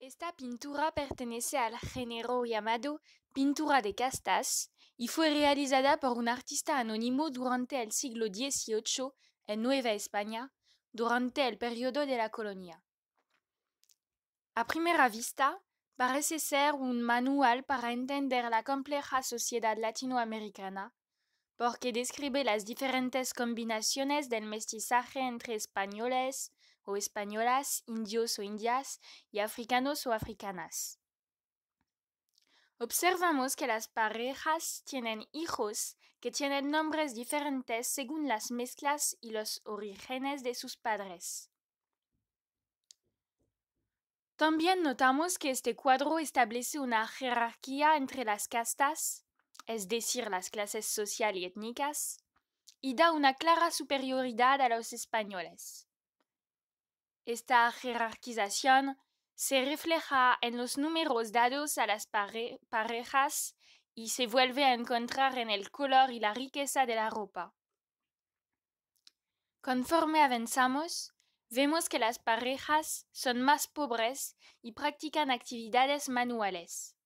Esta pintura pertenece al género llamado pintura de castas y fue realizada por un artista anónimo durante el siglo XVIII en Nueva España, durante el periodo de la colonia. A primera vista, parece ser un manual para entender la compleja sociedad latinoamericana, porque describe las diferentes combinaciones del mestizaje entre españoles o españolas, indios o indias y africanos o africanas. Observamos que las parejas tienen hijos que tienen nombres diferentes según las mezclas y los orígenes de sus padres. También notamos que este cuadro establece una jerarquía entre las castas, es decir, las clases social y étnicas, y da una clara superioridad a los españoles. Esta jerarquización se refleja en los números dados a las parejas y se vuelve a encontrar en el color y la riqueza de la ropa. Conforme avanzamos, vemos que las parejas son más pobres y practican actividades manuales.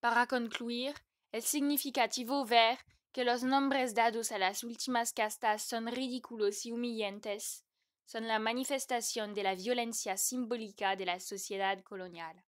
Para concluir, es significativo ver que los nombres dados a las últimas castas son ridículos y humillantes, son la manifestación de la violencia simbólica de la sociedad colonial.